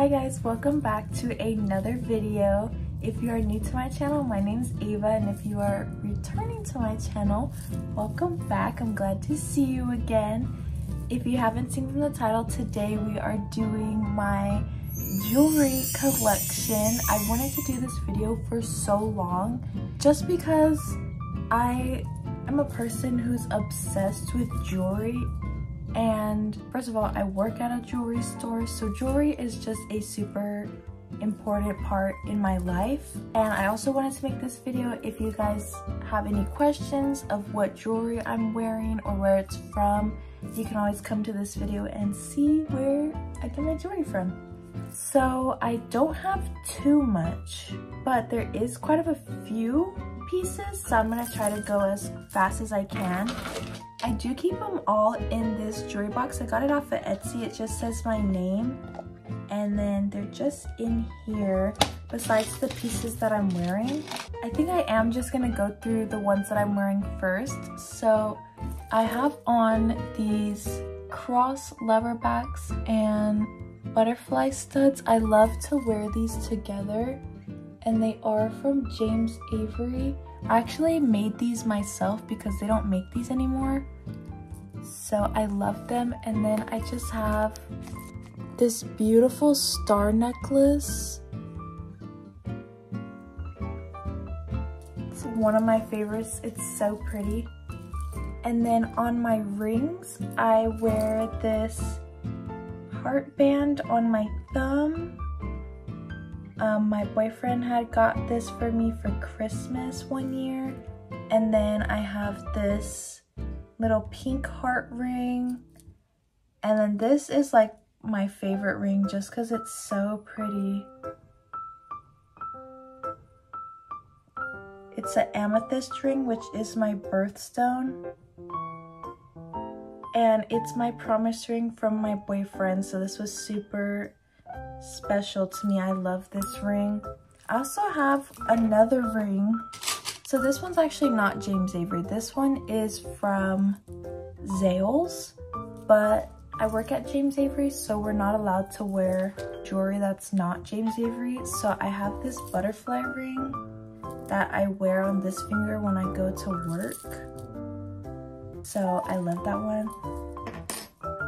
Hi guys, welcome back to another video. If you are new to my channel, my name is Ava, and if you are returning to my channel, welcome back. I'm glad to see you again. If you haven't seen from the title, today we are doing my jewelry collection. I wanted to do this video for so long just because I am a person who's obsessed with jewelry and first of all, I work at a jewelry store, so jewelry is just a super important part in my life. And I also wanted to make this video if you guys have any questions of what jewelry I'm wearing or where it's from, you can always come to this video and see where I get my jewelry from. So I don't have too much, but there is quite a few pieces, so I'm gonna try to go as fast as I can. I do keep them all in this jewelry box. I got it off of Etsy. It just says my name. And then they're just in here besides the pieces that I'm wearing. I think I am just gonna go through the ones that I'm wearing first. So I have on these cross leverbacks and butterfly studs. I love to wear these together and they are from James Avery. I actually made these myself because they don't make these anymore. So I love them. And then I just have this beautiful star necklace. It's one of my favorites. It's so pretty. And then on my rings, I wear this heart band on my thumb um, my boyfriend had got this for me for Christmas one year. And then I have this little pink heart ring. And then this is like my favorite ring just because it's so pretty. It's an amethyst ring, which is my birthstone. And it's my promise ring from my boyfriend, so this was super special to me. I love this ring. I also have another ring. So this one's actually not James Avery. This one is from Zales, but I work at James Avery, so we're not allowed to wear jewelry that's not James Avery. So I have this butterfly ring that I wear on this finger when I go to work. So I love that one.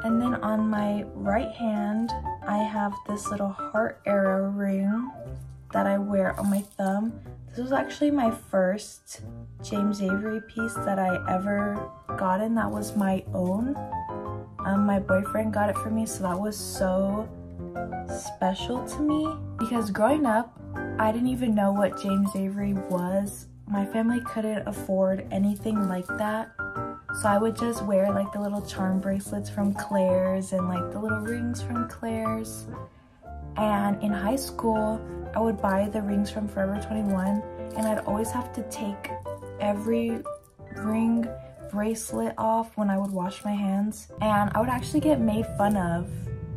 And then on my right hand, I have this little heart arrow ring that I wear on my thumb. This was actually my first James Avery piece that I ever gotten that was my own. Um, my boyfriend got it for me, so that was so special to me. Because growing up, I didn't even know what James Avery was. My family couldn't afford anything like that. So I would just wear like the little charm bracelets from Claire's and like the little rings from Claire's. And in high school, I would buy the rings from Forever 21 and I'd always have to take every ring bracelet off when I would wash my hands. And I would actually get made fun of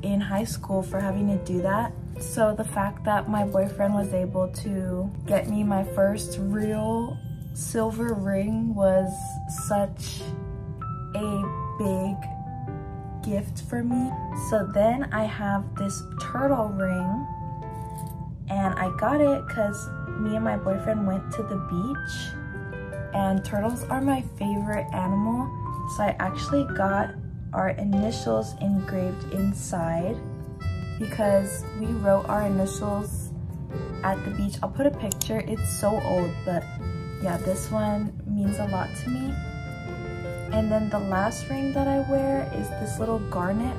in high school for having to do that. So the fact that my boyfriend was able to get me my first real silver ring was such a big gift for me. So then I have this turtle ring and I got it because me and my boyfriend went to the beach and turtles are my favorite animal. So I actually got our initials engraved inside because we wrote our initials at the beach. I'll put a picture. It's so old, but yeah, this one means a lot to me. And then the last ring that I wear is this little garnet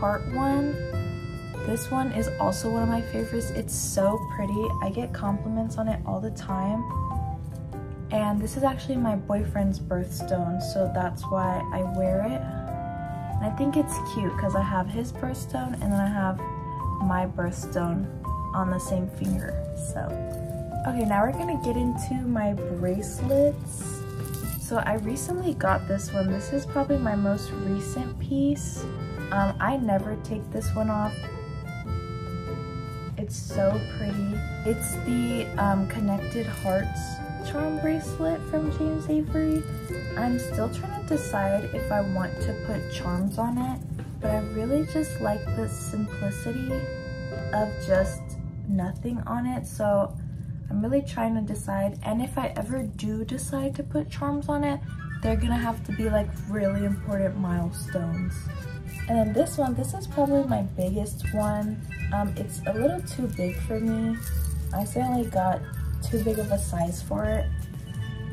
heart one. This one is also one of my favorites. It's so pretty. I get compliments on it all the time. And this is actually my boyfriend's birthstone, so that's why I wear it. And I think it's cute because I have his birthstone and then I have my birthstone on the same finger, so. Okay, now we're gonna get into my bracelets. So I recently got this one. This is probably my most recent piece. Um, I never take this one off. It's so pretty. It's the um, Connected Hearts charm bracelet from James Avery. I'm still trying to decide if I want to put charms on it, but I really just like the simplicity of just nothing on it. So I'm really trying to decide. And if I ever do decide to put charms on it, they're gonna have to be like really important milestones. And then this one, this is probably my biggest one. Um, it's a little too big for me. I only got too big of a size for it.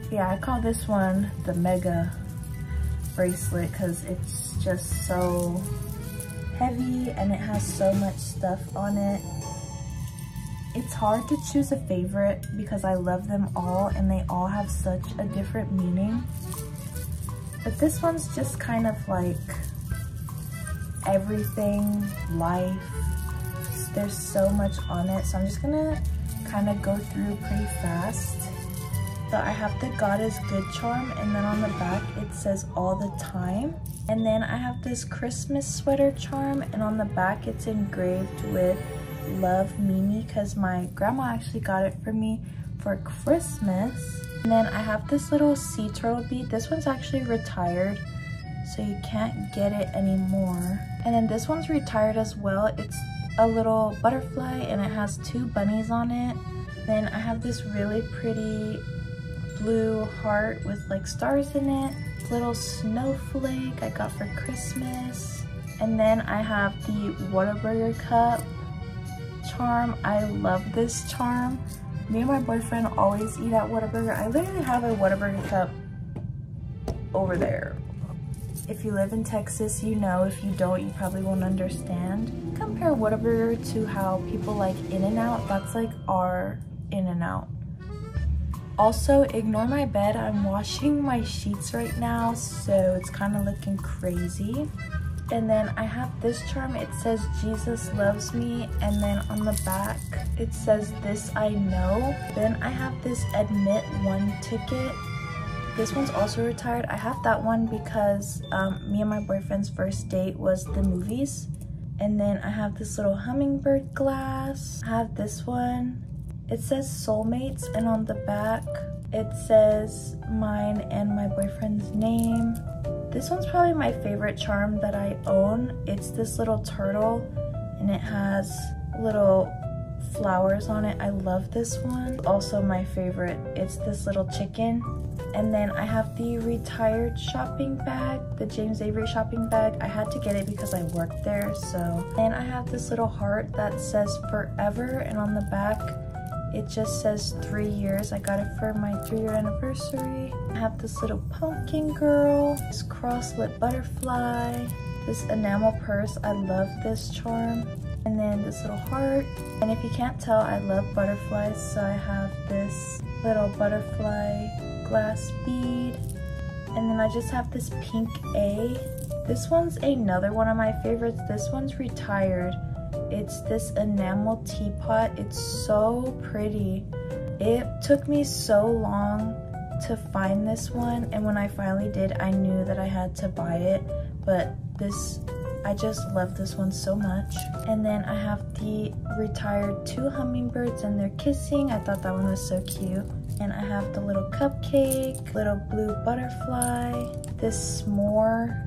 Yeah, I call this one the mega bracelet because it's just so heavy and it has so much stuff on it. It's hard to choose a favorite because I love them all and they all have such a different meaning. But this one's just kind of like everything, life. There's so much on it. So I'm just gonna kind of go through pretty fast. So I have the God is Good charm and then on the back it says all the time. And then I have this Christmas sweater charm and on the back it's engraved with love Mimi because my grandma actually got it for me for Christmas. And then I have this little sea turtle bead. This one's actually retired so you can't get it anymore. And then this one's retired as well. It's a little butterfly and it has two bunnies on it. Then I have this really pretty blue heart with like stars in it. Little snowflake I got for Christmas. And then I have the Whataburger cup charm. I love this charm. Me and my boyfriend always eat at Whataburger. I literally have a Whataburger cup over there. If you live in Texas, you know. If you don't, you probably won't understand. Compare Whataburger to how people like In-N-Out. That's like our In-N-Out. Also, ignore my bed. I'm washing my sheets right now, so it's kind of looking crazy. And then I have this charm. It says Jesus loves me. And then on the back, it says this I know. Then I have this admit one ticket. This one's also retired. I have that one because um, me and my boyfriend's first date was the movies. And then I have this little hummingbird glass. I have this one. It says soulmates and on the back it says mine and my boyfriend's name. This one's probably my favorite charm that I own. It's this little turtle and it has little flowers on it. I love this one. Also my favorite, it's this little chicken. And then I have the retired shopping bag, the James Avery shopping bag. I had to get it because I worked there, so. And I have this little heart that says forever and on the back it just says three years. I got it for my three year anniversary. I have this little pumpkin girl, this cross-lip butterfly, this enamel purse. I love this charm. And then this little heart. And if you can't tell, I love butterflies. So I have this little butterfly glass bead. And then I just have this pink A. This one's another one of my favorites. This one's retired. It's this enamel teapot. It's so pretty. It took me so long to find this one and when I finally did I knew that I had to buy it but this I just love this one so much and then I have the retired two hummingbirds and they're kissing I thought that one was so cute and I have the little cupcake little blue butterfly this s'more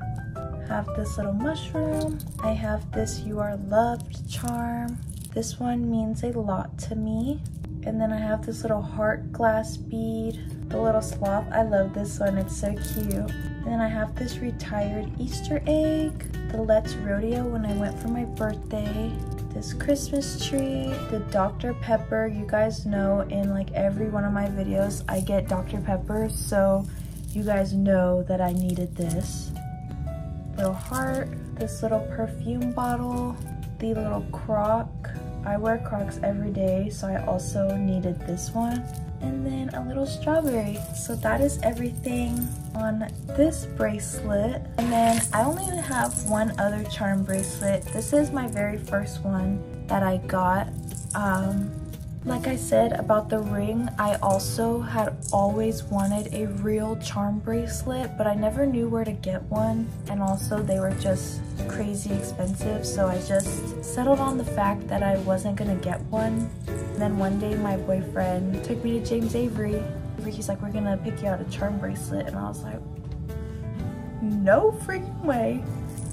have this little mushroom. I have this You Are Loved charm. This one means a lot to me. And then I have this little heart glass bead, the little sloth. I love this one, it's so cute. And then I have this retired Easter egg, the Let's Rodeo when I went for my birthday, this Christmas tree, the Dr. Pepper. You guys know in like every one of my videos, I get Dr. Pepper, so you guys know that I needed this little heart, this little perfume bottle, the little croc. I wear crocs every day, so I also needed this one. And then a little strawberry. So that is everything on this bracelet. And then I only have one other charm bracelet. This is my very first one that I got. Um, like I said about the ring, I also had always wanted a real charm bracelet, but I never knew where to get one. And also they were just crazy expensive, so I just settled on the fact that I wasn't gonna get one. And then one day my boyfriend took me to James Avery. He's like, we're gonna pick you out a charm bracelet. And I was like, no freaking way.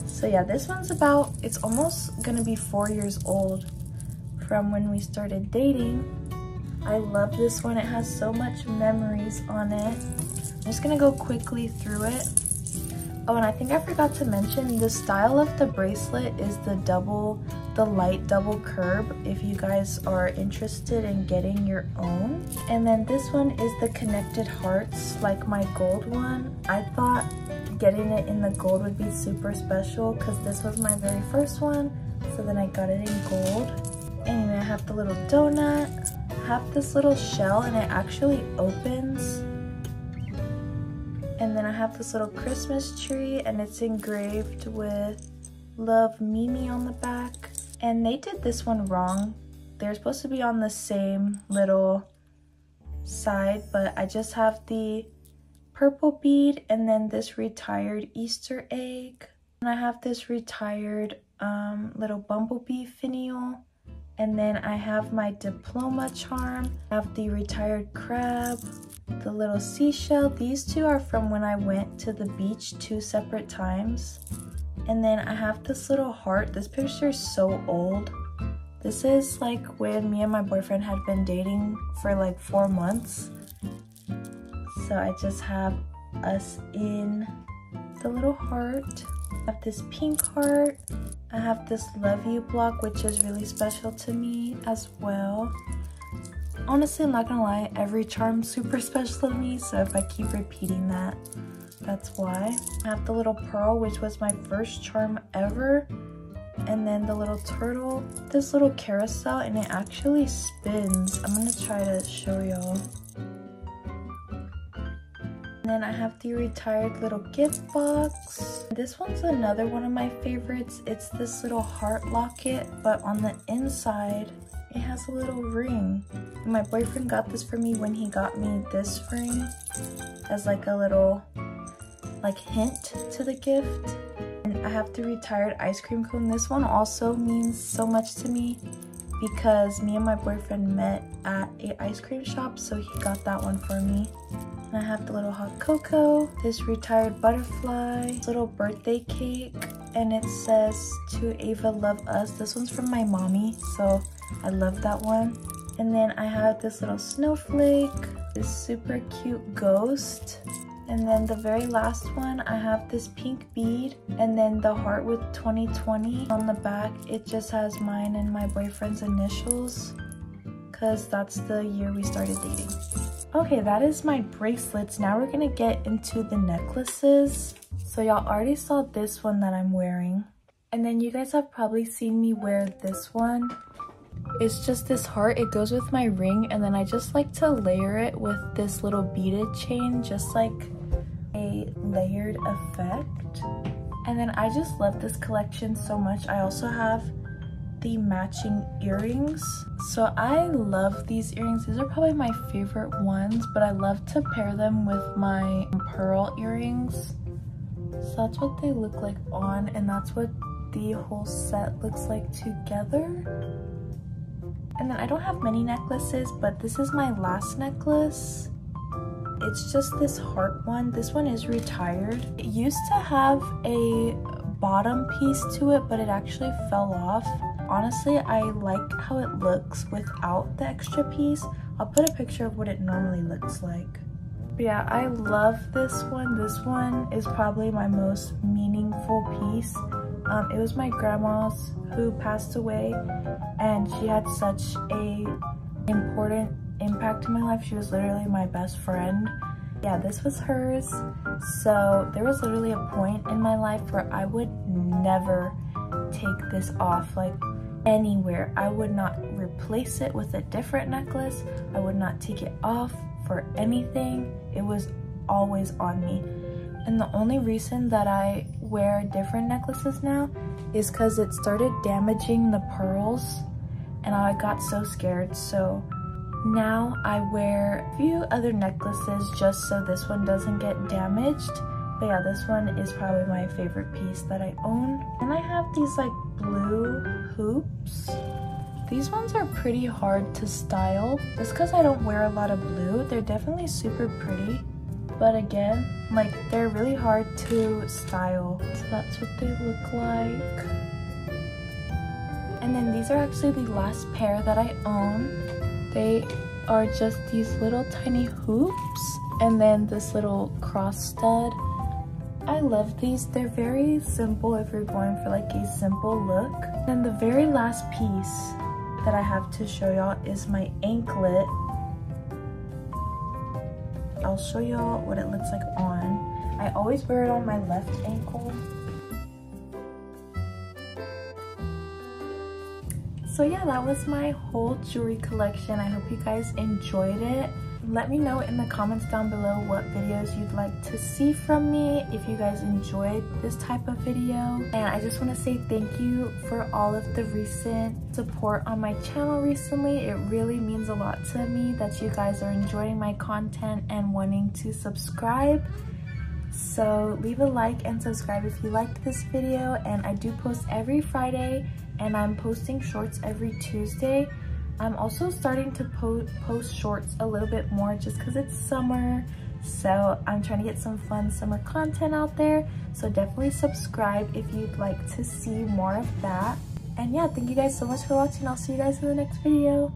So yeah, this one's about, it's almost gonna be four years old. From when we started dating. I love this one. It has so much memories on it. I'm just gonna go quickly through it. Oh, and I think I forgot to mention the style of the bracelet is the double, the light double curb if you guys are interested in getting your own. And then this one is the connected hearts like my gold one. I thought getting it in the gold would be super special because this was my very first one. So then I got it in gold. And I have the little donut. I have this little shell and it actually opens and then I have this little Christmas tree and it's engraved with Love Mimi on the back. And they did this one wrong. They're supposed to be on the same little side, but I just have the purple bead and then this retired Easter egg. And I have this retired um, little bumblebee finial. And then I have my diploma charm. I have the retired crab the little seashell. These two are from when I went to the beach two separate times. And then I have this little heart. This picture is so old. This is like when me and my boyfriend had been dating for like four months. So I just have us in the little heart. I have this pink heart. I have this love you block, which is really special to me as well. Honestly, I'm not gonna lie, every charm's super special to me, so if I keep repeating that, that's why. I have the little pearl, which was my first charm ever, and then the little turtle, this little carousel, and it actually spins. I'm gonna try to show y'all. Then I have the retired little gift box. This one's another one of my favorites. It's this little heart locket, but on the inside, it has a little ring. My boyfriend got this for me when he got me this ring as like a little like hint to the gift. And I have the retired ice cream cone. This one also means so much to me because me and my boyfriend met at a ice cream shop so he got that one for me. And I have the little hot cocoa, this retired butterfly, little birthday cake, and it says to Ava love us. This one's from my mommy so I love that one. And then I have this little snowflake, this super cute ghost. And then the very last one, I have this pink bead and then the heart with 2020 on the back. It just has mine and my boyfriend's initials because that's the year we started dating. Okay, that is my bracelets. Now we're gonna get into the necklaces. So y'all already saw this one that I'm wearing. And then you guys have probably seen me wear this one it's just this heart. It goes with my ring and then I just like to layer it with this little beaded chain, just like a layered effect. And then I just love this collection so much. I also have the matching earrings. So I love these earrings. These are probably my favorite ones, but I love to pair them with my pearl earrings. So that's what they look like on and that's what the whole set looks like together. And then I don't have many necklaces, but this is my last necklace. It's just this heart one. This one is retired. It used to have a bottom piece to it, but it actually fell off. Honestly, I like how it looks without the extra piece. I'll put a picture of what it normally looks like. But yeah, I love this one. This one is probably my most meaningful piece. Um, it was my grandma's who passed away and she had such a important impact in my life. She was literally my best friend. Yeah, this was hers. So there was literally a point in my life where I would never take this off like anywhere. I would not replace it with a different necklace. I would not take it off for anything. It was always on me. And the only reason that I wear different necklaces now is because it started damaging the pearls and I got so scared. So now I wear a few other necklaces just so this one doesn't get damaged. But yeah, this one is probably my favorite piece that I own. And I have these like blue hoops. These ones are pretty hard to style. Just because I don't wear a lot of blue, they're definitely super pretty but again like they're really hard to style so that's what they look like And then these are actually the last pair that I own. They are just these little tiny hoops and then this little cross stud. I love these. They're very simple if you're going for like a simple look. Then the very last piece that I have to show y'all is my anklet. I'll show y'all what it looks like on. I always wear it on my left ankle. So yeah, that was my whole jewelry collection. I hope you guys enjoyed it. Let me know in the comments down below what videos you'd like to see from me if you guys enjoyed this type of video. And I just want to say thank you for all of the recent support on my channel recently. It really means a lot to me that you guys are enjoying my content and wanting to subscribe. So leave a like and subscribe if you liked this video and I do post every Friday and I'm posting shorts every Tuesday. I'm also starting to po post shorts a little bit more just because it's summer. So I'm trying to get some fun summer content out there. So definitely subscribe if you'd like to see more of that. And yeah, thank you guys so much for watching. I'll see you guys in the next video.